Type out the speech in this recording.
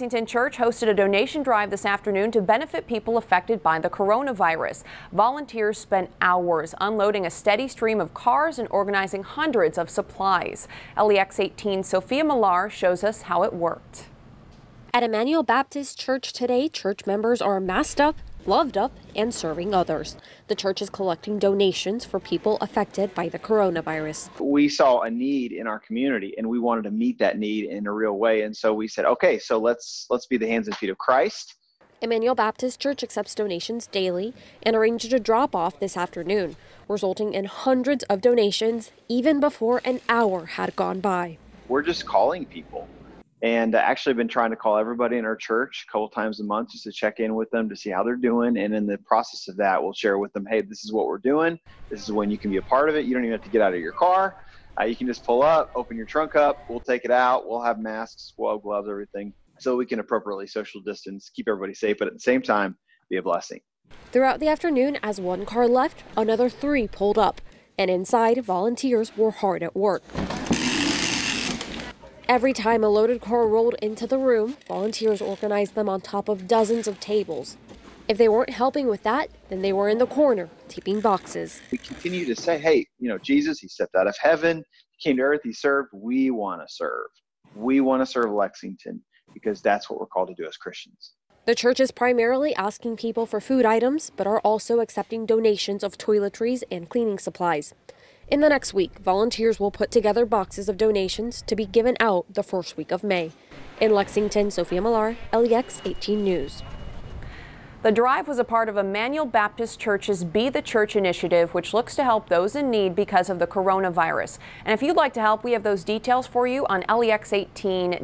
Lexington Church hosted a donation drive this afternoon to benefit people affected by the coronavirus. Volunteers spent hours unloading a steady stream of cars and organizing hundreds of supplies. LEX 18 Sophia Millar shows us how it worked. At Emmanuel Baptist Church today, church members are masked up, gloved up, and serving others. The church is collecting donations for people affected by the coronavirus. We saw a need in our community and we wanted to meet that need in a real way. And so we said, okay, so let's let's be the hands and feet of Christ. Emmanuel Baptist Church accepts donations daily and arranged a drop off this afternoon, resulting in hundreds of donations even before an hour had gone by. We're just calling people and actually been trying to call everybody in our church a couple times a month just to check in with them to see how they're doing. And in the process of that we'll share with them hey this is what we're doing. This is when you can be a part of it. You don't even have to get out of your car. Uh, you can just pull up open your trunk up. We'll take it out. We'll have masks we'll have gloves everything so we can appropriately social distance keep everybody safe but at the same time be a blessing. Throughout the afternoon as one car left another three pulled up. And inside volunteers were hard at work Every time a loaded car rolled into the room, volunteers organized them on top of dozens of tables. If they weren't helping with that, then they were in the corner, tipping boxes. We continue to say, hey, you know, Jesus, he stepped out of heaven, he came to earth, he served. We want to serve. We want to serve Lexington because that's what we're called to do as Christians. The church is primarily asking people for food items, but are also accepting donations of toiletries and cleaning supplies. In the next week, volunteers will put together boxes of donations to be given out the first week of May. In Lexington, Sophia Millar, LEX 18 News. The drive was a part of Emmanuel Baptist Church's Be the Church initiative, which looks to help those in need because of the coronavirus. And if you'd like to help, we have those details for you on lex18.com.